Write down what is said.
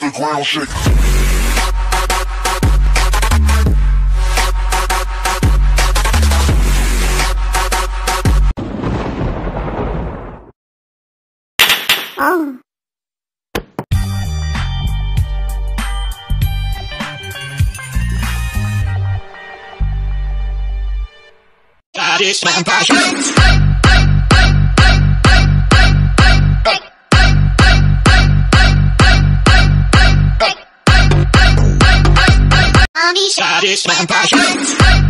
the ground shake. That is my passion. Satisfaction.